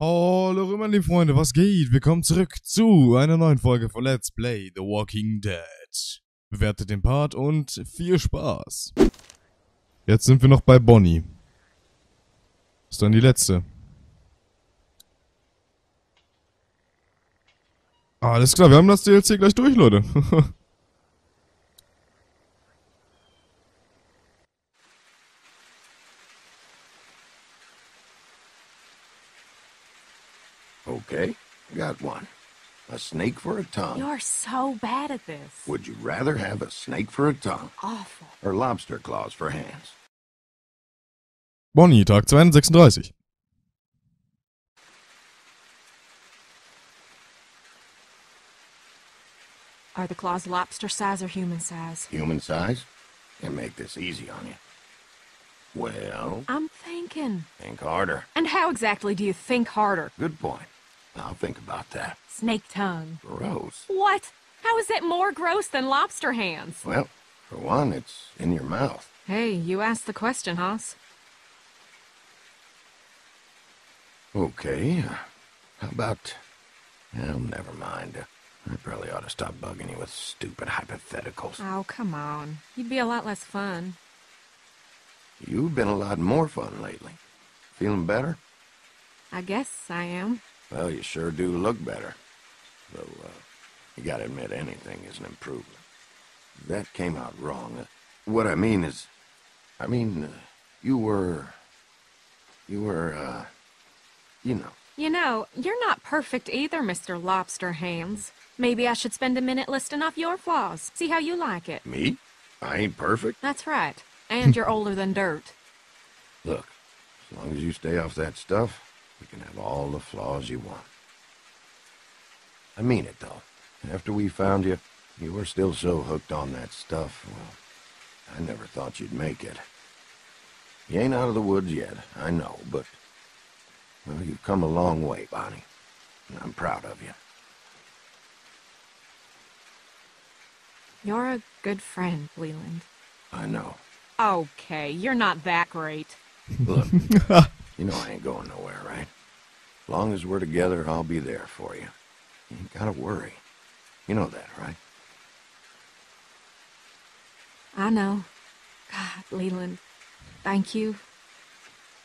Hallo meine lieben Freunde, was geht? Willkommen zurück zu einer neuen Folge von Let's Play The Walking Dead. Bewertet den Part und viel Spaß. Jetzt sind wir noch bei Bonnie. Ist dann die letzte. Alles klar, wir haben das DLC gleich durch, Leute. Okay, got one. A snake for a tongue. You're so bad at this. Would you rather have a snake for a tongue Awful. or lobster claws for hands? Bonnie, Tag 236. Are the claws lobster size or human size? Human size? Can make this easy on you. Well, I'm thinking. think harder. And how exactly do you think harder? Good point. I'll think about that. Snake tongue. Gross. What? How is it more gross than lobster hands? Well, for one, it's in your mouth. Hey, you asked the question, Haas. Okay, uh, how about... Well, never mind. I probably ought to stop bugging you with stupid hypotheticals. Oh, come on. You'd be a lot less fun. You've been a lot more fun lately. Feeling better? I guess I am. Well, you sure do look better. Though, uh, you gotta admit anything is an improvement. That came out wrong. Uh, what I mean is, I mean, uh, you were, you were, uh, you know. You know, you're not perfect either, Mr. Lobster Hands. Maybe I should spend a minute listing off your flaws. See how you like it. Me? I ain't perfect. That's right. And you're older than dirt. Look, as long as you stay off that stuff, you can have all the flaws you want. I mean it, though. After we found you, you were still so hooked on that stuff, well, I never thought you'd make it. You ain't out of the woods yet, I know, but, well, you've come a long way, Bonnie. And I'm proud of you. You're a good friend, Leland. I know. Okay, you're not that great. Look, you know I ain't going nowhere, right? As long as we're together, I'll be there for you. You ain't gotta worry. You know that, right? I know. God, Leland, thank you.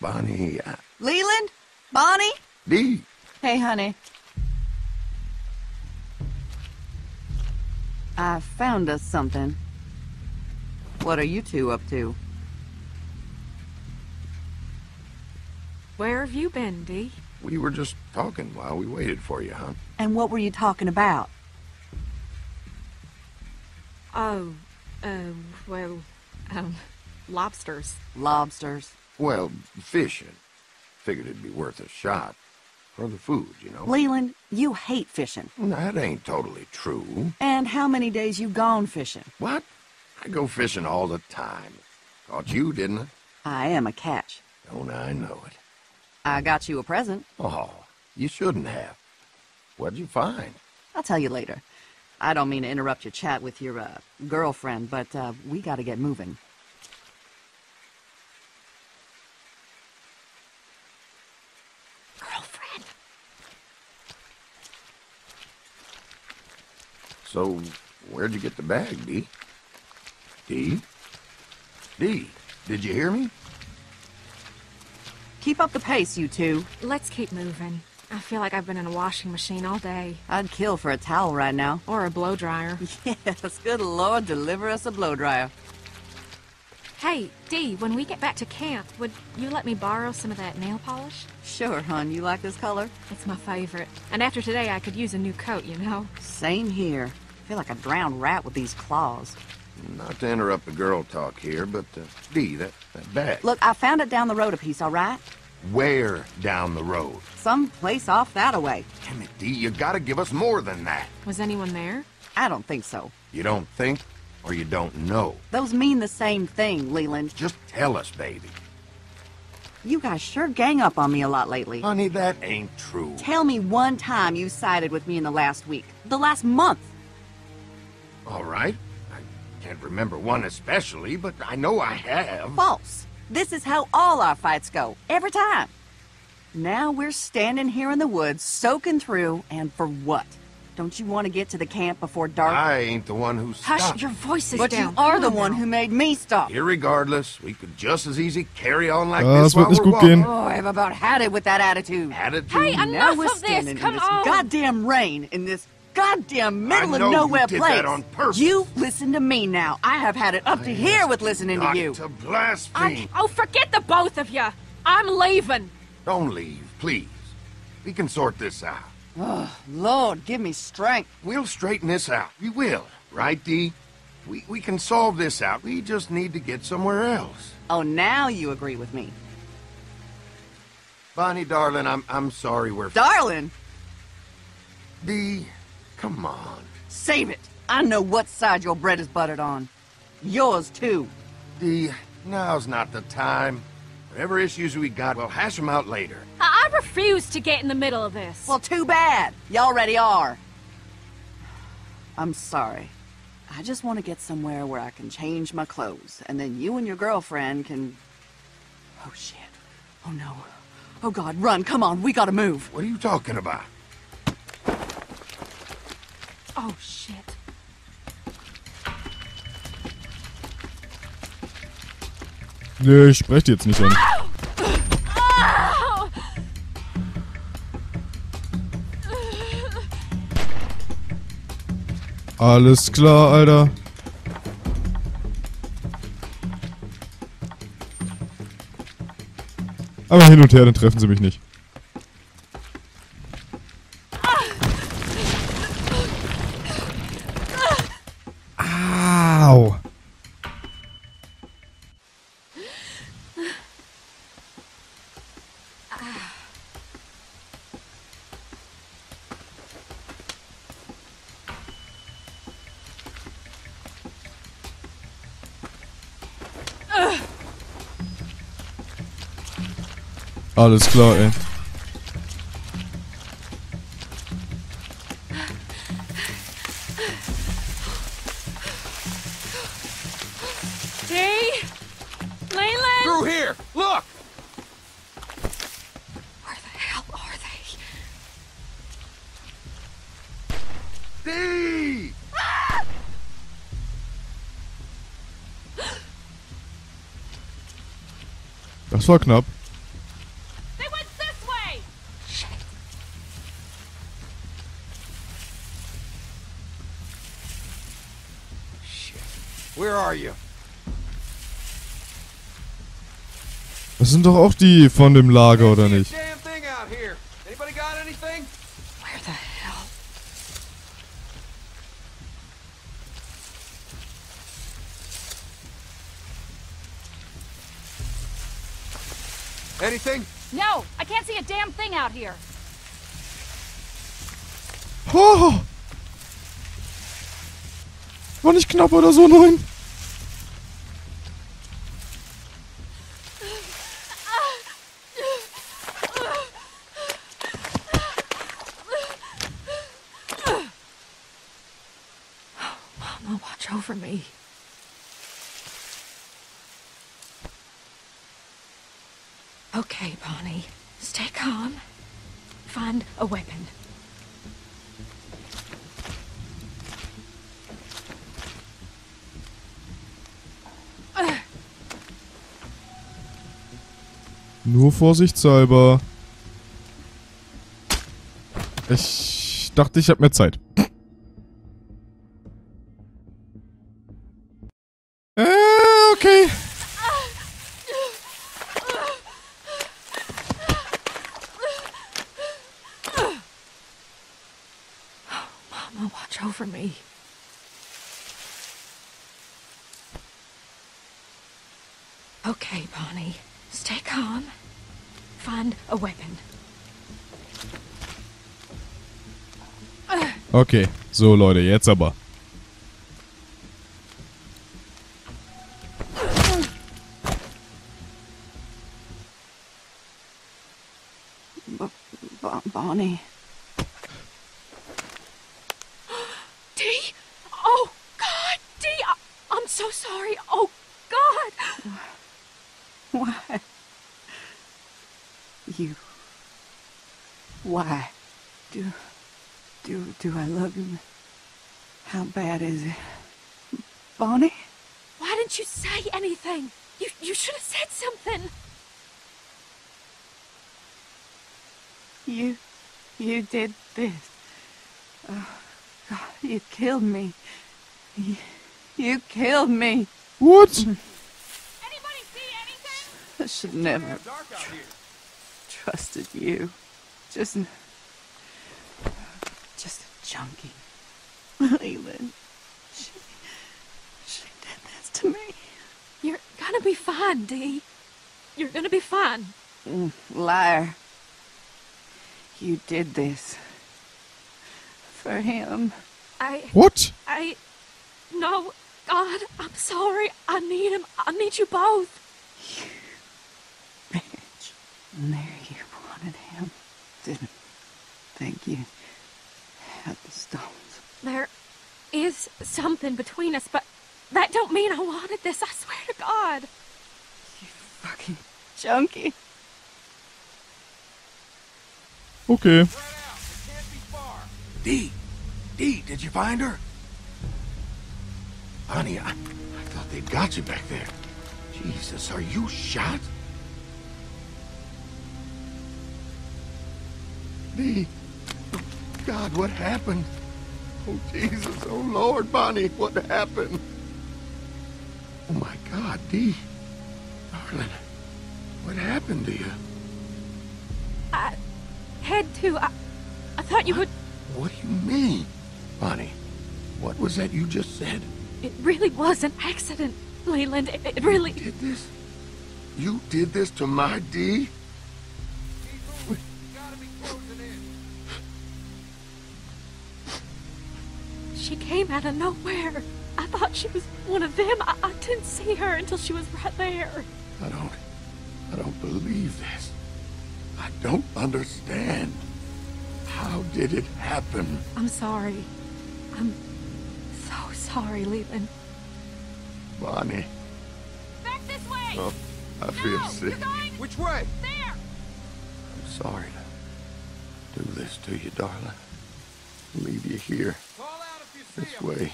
Bonnie, uh, Leland? Bonnie? Dee, Hey, honey. I found us something. What are you two up to? Where have you been, Dee? we were just talking while we waited for you, huh? And what were you talking about? Oh, uh, well, um, lobsters. Lobsters. Well, fishing. Figured it'd be worth a shot. For the food, you know. Leland, you hate fishing. That ain't totally true. And how many days you gone fishing? What? I go fishing all the time. Caught you, didn't I? I am a catch. Don't I know it? I got you a present. Oh, you shouldn't have. What'd you find? I'll tell you later. I don't mean to interrupt your chat with your, uh, girlfriend, but, uh, we gotta get moving. Girlfriend. So, where'd you get the bag, Dee? Dee? Dee, did you hear me? Keep up the pace, you two. Let's keep moving. I feel like I've been in a washing machine all day. I'd kill for a towel right now. Or a blow dryer. Yes, good lord, deliver us a blow dryer. Hey, Dee, when we get back to camp, would you let me borrow some of that nail polish? Sure, hon, you like this color? It's my favorite. And after today, I could use a new coat, you know? Same here. I feel like a drowned rat with these claws. Not to interrupt the girl talk here, but, uh, Dee, that, that bag. Look, I found it down the road a piece, all right? Where down the road? Some place off that away. Damn it, Dee, you gotta give us more than that. Was anyone there? I don't think so. You don't think, or you don't know. Those mean the same thing, Leland. Just tell us, baby. You guys sure gang up on me a lot lately. Honey, that ain't true. Tell me one time you sided with me in the last week. The last month. All right. I can't remember one especially, but I know I have. False. This is how all our fights go. Every time. Now we're standing here in the woods, soaking through, and for what? Don't you want to get to the camp before dark? I ain't the one who stopped. Hush, your voice is but down. you are Come the one now. who made me stop. Irregardless, we could just as easy carry on like Ah, this while we're walking. Oh, I've about had it with that attitude. Attitude. Hey, now enough we're of this. standing Come in this on. goddamn rain in this goddamn middle I of you nowhere did place. that on purpose. You listen to me now. I have had it up to here with listening to you. to I, blaspheme. oh, forget the both of you. I'm leaving. Don't leave, please. We can sort this out. Oh, Lord, give me strength. We'll straighten this out. We will, right, Dee? We, we can solve this out. We just need to get somewhere else. Oh, now you agree with me. Bonnie, darling, I'm I'm sorry we're... Darling, Dee, come on. save it. I know what side your bread is buttered on. Yours, too. Dee, now's not the time. Whatever issues we got, we'll hash them out later. I, I refuse to get in the middle of this. Well, too bad. You already are. I'm sorry. I just want to get somewhere where I can change my clothes, and then you and your girlfriend can... Oh, shit. Oh, no. Oh, God, run. Come on. We gotta move. What are you talking about? Oh, shit. Nee, ich spreche die jetzt nicht an. Alles klar, Alter. Aber hin und her, dann treffen sie mich nicht. Alles klar, ey. Through here! Look! Where the hell are they? Dee! Das war knapp. Das sind doch auch die von dem Lager, oder nicht? Anything? No, I can't see a damn thing out here. Oh! War nicht knapp oder so, nein? Nur vorsichtshalber. Ich dachte, ich habe mehr Zeit. Okay, so Leute, jetzt aber. Bon- How bad is it? Bonnie? Why didn't you say anything? You, you should have said something. You, you did this. Oh, God, you killed me. You, you killed me. What? Anybody see anything? I should never Damn dark out here. trusted you. Just, just a junkie. Leland, she, she did this to me. You're gonna be fine, Dee. You're gonna be fine. Mm, Liar. You did this. For him. I, What? I, no, God, I'm sorry. I need him. I need you both. You Bitch. And there you wanted him. Didn't think you had the stones. There is something between us, but that don't mean I wanted this. I swear to God. You fucking junkie. Okay. Spread out. It can't be far. Dee! Dee, did you find her? Honey, I, I thought they'd got you back there. Jesus, are you shot? Dee! Oh, God, what happened? Oh, Jesus, oh, Lord, Bonnie, what happened? Oh, my God, Dee. Darling, what happened to you? I had to. I, I thought you would. What do you mean? Bonnie, what was that you just said? It really was an accident, Leland. It, it really. did this? You did this to my Dee? She came out of nowhere. I thought she was one of them. I, I didn't see her until she was right there. I don't... I don't believe this. I don't understand. How did it happen? I'm sorry. I'm so sorry, Leland. Bonnie, Back this way. oh, I feel sick. going Which way? there. I'm sorry to do this to you, darling. Leave you here, this 'em. way.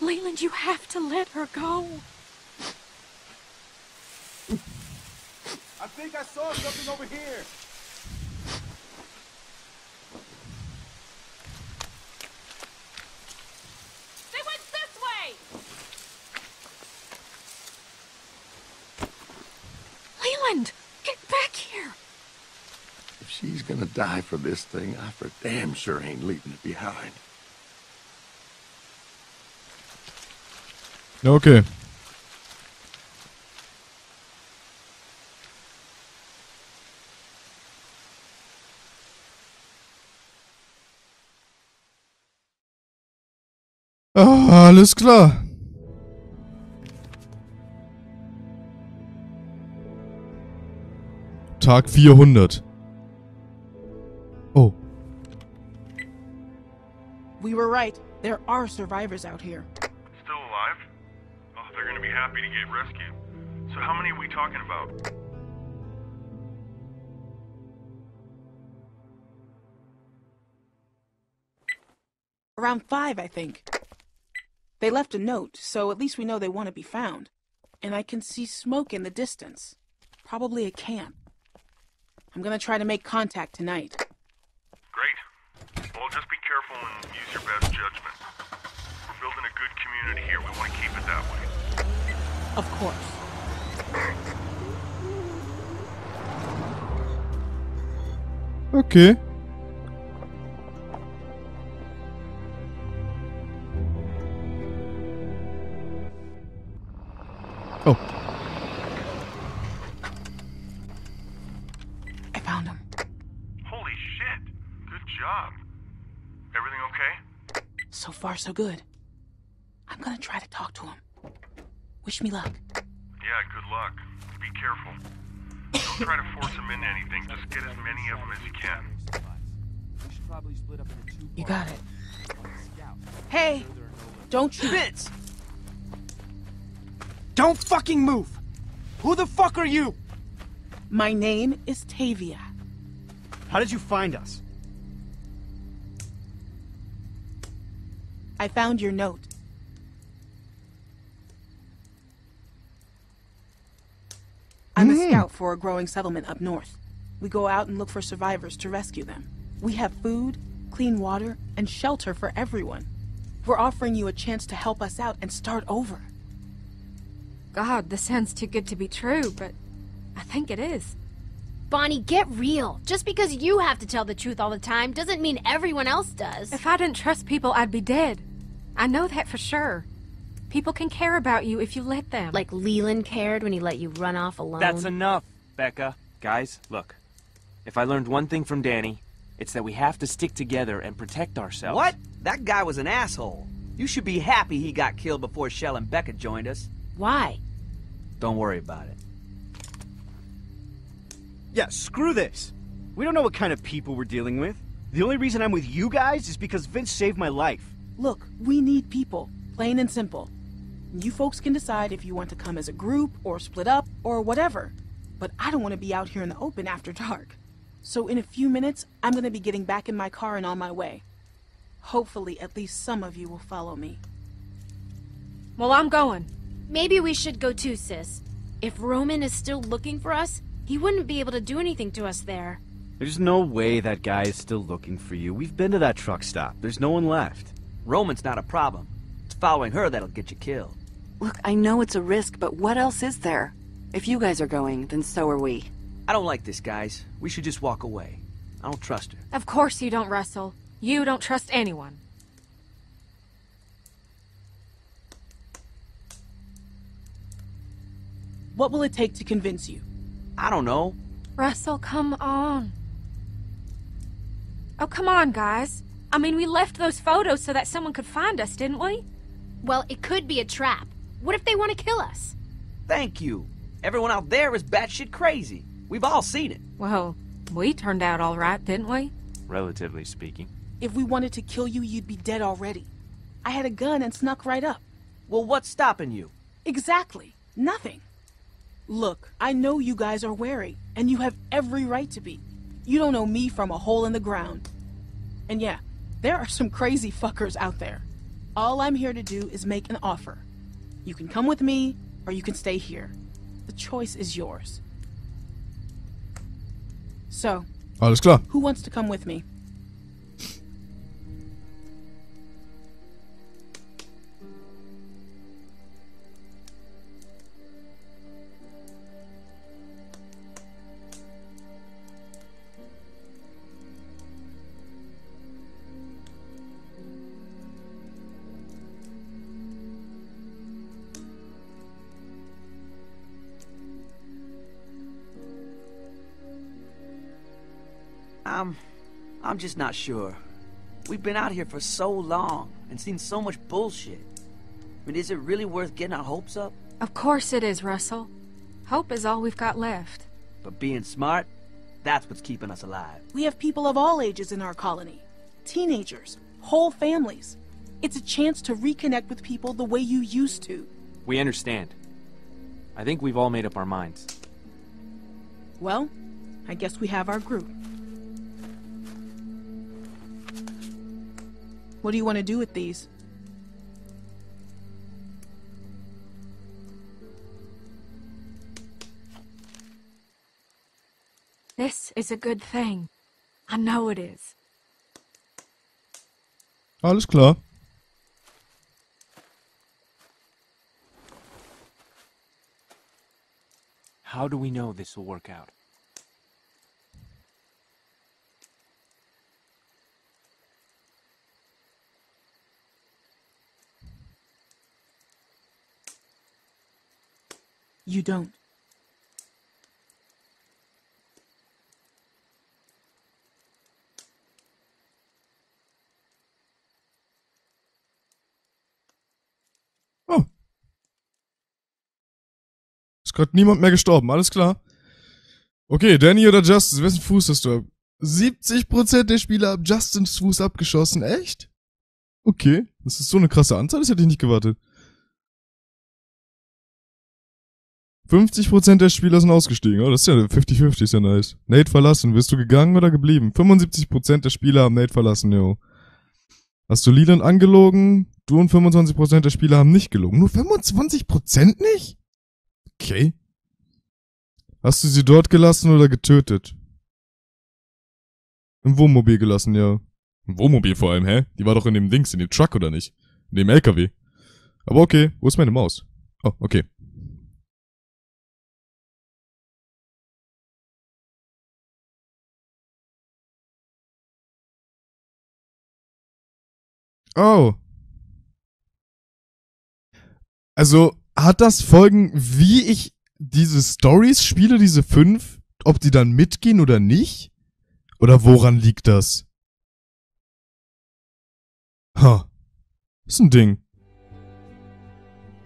Leland, you have to let her go. I think I saw something over here. They went this way. Leland, get back here. If she's gonna die for this thing, I for damn sure ain't leaving it behind. Okay. Ah, alles klar. Tag 400. Oh, We were right. There are survivors out here. Still alive? Oh, they're gonna be happy to get rescued. So how many are we talking about? Around five, I think. They left a note, so at least we know they want to be found. And I can see smoke in the distance. Probably a camp. I'm gonna try to make contact tonight. Great. Well, just be careful and use your best judgment. We're building a good community here. We want to keep it that way. Of course. okay. Oh, I found him. Holy shit! Good job. Everything okay? So far, so good. I'm gonna try to talk to him. Wish me luck. Yeah, good luck. Be careful. Don't try to force them into anything. Just get as many of them as you can. We should probably split up into two You got it. Hey! Don't you- Vince! Don't fucking move! Who the fuck are you? My name is Tavia. How did you find us? I found your note. I'm a mm-hmm. scout for a growing settlement up north. We go out and look for survivors to rescue them. We have food, clean water, and shelter for everyone. We're offering you a chance to help us out and start over. God, this sounds too good to be true, but I think it is. Bonnie, get real. Just because you have to tell the truth all the time doesn't mean everyone else does. If I didn't trust people, I'd be dead. I know that for sure. People can care about you if you let them. Like Leland cared when he let you run off alone. That's enough, Becca. Guys, look. If I learned one thing from Danny, it's that we have to stick together and protect ourselves. What? That guy was an asshole. You should be happy he got killed before Shel and Becca joined us. Why? Don't worry about it. Yeah, screw this. We don't know what kind of people we're dealing with. The only reason I'm with you guys is because Vince saved my life. Look, we need people, plain and simple. You folks can decide if you want to come as a group or split up or whatever. But I don't want to be out here in the open after dark. So in a few minutes, I'm going to be getting back in my car and on my way. Hopefully, at least some of you will follow me. well, I'm going. Maybe we should go too, sis. If Roman is still looking for us, he wouldn't be able to do anything to us there. There's no way that guy is still looking for you. We've been to that truck stop. There's no one left. Roman's not a problem. It's following her that'll get you killed. Look, I know it's a risk, but what else is there? If you guys are going, then so are we. I don't like this, guys. We should just walk away. I don't trust her. Of course you don't, Russell. You don't trust anyone. What will it take to convince you? I don't know. Russell, come on. Oh, come on, guys. I mean, we left those photos so that someone could find us, didn't we? Well, it could be a trap. What if they want to kill us? Thank you. Everyone out there is batshit crazy. We've all seen it. Well, we turned out all right, didn't we? Relatively speaking. If we wanted to kill you, you'd be dead already. I had a gun and snuck right up. Well, what's stopping you? Exactly. Nothing. Look, I know you guys are wary, and you have every right to be. You don't know me from a hole in the ground. And yeah, there are some crazy fuckers out there. All I'm here to do is make an offer. You can come with me, or you can stay here. The choice is yours. So, Alles klar. who wants to come with me? I'm just not sure. We've been out here for so long and seen so much bullshit. I mean, is it really worth getting our hopes up? Of course it is, Russell. Hope is all we've got left. But being smart, that's what's keeping us alive. We have people of all ages in our colony teenagers, whole families. It's a chance to reconnect with people the way you used to. We understand. I think we've all made up our minds. Well, I guess we have our group. What do you want to do with these? This is a good thing. I know it is. Alles klar. How do we know this will work out? You don't. Oh. Ist gerade niemand mehr gestorben, alles klar. Okay, Danny oder Justice, wessen Fuß hast du ab? 70% der Spieler haben Justins Fuß abgeschossen, echt? Okay, das ist so eine krasse Anzahl, das hätte ich nicht gewartet. 50% der Spieler sind ausgestiegen. Oh, das ist ja 50-50, ist ja nice. Nate verlassen. Bist du gegangen oder geblieben? 75% der Spieler haben Nate verlassen, yo. Hast du Leland angelogen? Du und 25% der Spieler haben nicht gelogen. Nur 25% nicht? Okay. Hast du sie dort gelassen oder getötet? Im Wohnmobil gelassen, ja. Im Wohnmobil vor allem, hä? Die war doch in dem Dings, in dem Truck oder nicht? In dem LKW. Aber okay, wo ist meine Maus? Oh, okay. Oh. Also, hat das Folgen, wie ich diese Stories spiele, diese fünf, ob die dann mitgehen oder nicht? Oder woran liegt das? Ha. Ist ein Ding.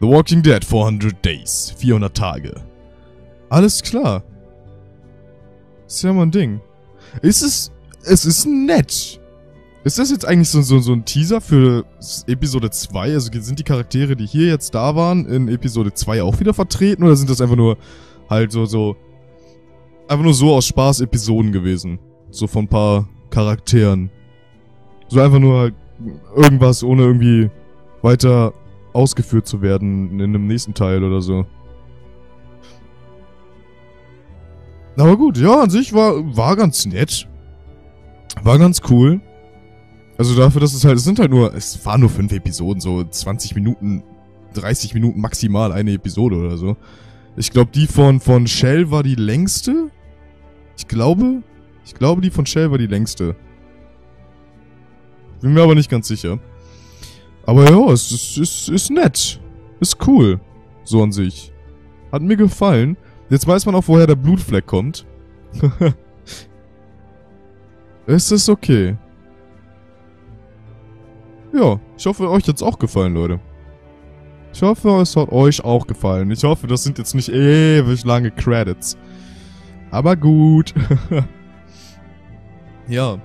The Walking Dead 400 Days. 400 Tage. Alles klar. Ist ja mal ein Ding. Ist es, es ist nett. Ist das jetzt eigentlich so, so, so ein Teaser für Episode 2? Also sind die Charaktere, die hier jetzt da waren, in Episode 2 auch wieder vertreten? Oder sind das einfach nur halt so, so, einfach nur so aus Spaß Episoden gewesen? So von ein paar Charakteren. So einfach nur halt irgendwas, ohne irgendwie weiter ausgeführt zu werden in einem nächsten Teil oder so. Aber gut, ja, an sich war, war ganz nett. War ganz cool. Also dafür, dass es halt, es sind halt nur, es waren nur fünf Episoden, so 20 Minuten, 30 Minuten maximal eine Episode oder so. Ich glaube, die von, von Shell war die längste. Ich glaube, ich glaube, die von Shell war die längste. Bin mir aber nicht ganz sicher. Aber ja, es ist, ist, ist nett. Ist cool. So an sich. Hat mir gefallen. Jetzt weiß man auch, woher der Blutfleck kommt. es ist okay. Ja, ich hoffe, euch hat's auch gefallen, Leute. Ich hoffe, es hat euch auch gefallen. Ich hoffe, das sind jetzt nicht ewig lange Credits. Aber gut. ja.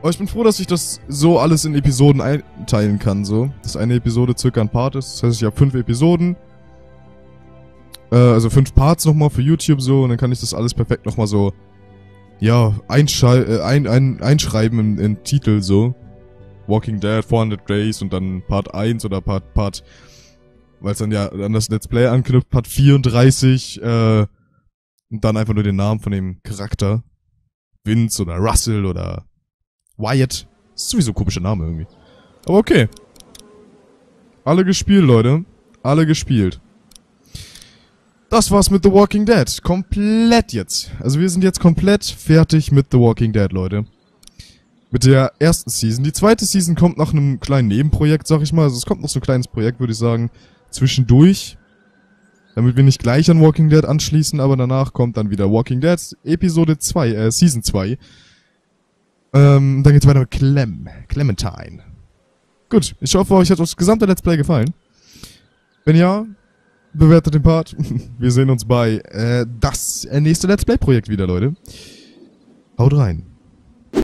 Aber ich bin froh, dass ich das so alles in Episoden einteilen kann, so. Dass eine Episode circa ein Part ist. Das heißt, ich habe fünf Episoden. Äh, also fünf Parts nochmal für YouTube so. Und dann kann ich das alles perfekt nochmal so, ja, einschrei äh, ein, ein, einschreiben in, in Titel so. Walking Dead 400 Days und dann Part 1 oder Part, Part, weil es dann ja an das Let's Play anknüpft, Part 34, äh, und dann einfach nur den Namen von dem Charakter. Vince oder Russell oder Wyatt. Ist sowieso ein komischer Name irgendwie. Aber okay. Alle gespielt, Leute. Alle gespielt. Das war's mit The Walking Dead. Komplett jetzt. Also wir sind jetzt komplett fertig mit The Walking Dead, Leute mit der ersten Season. Die zweite Season kommt nach einem kleinen Nebenprojekt, sag ich mal. Also es kommt noch so ein kleines Projekt, würde ich sagen, zwischendurch. Damit wir nicht gleich an Walking Dead anschließen, aber danach kommt dann wieder Walking Dead Episode 2, äh, Season 2. Ähm, dann geht's weiter mit Clem. Clementine. Gut, ich hoffe, euch hat das gesamte Let's Play gefallen. Wenn ja, bewertet den Part. wir sehen uns bei äh, das nächste Let's Play Projekt wieder, Leute. Haut rein.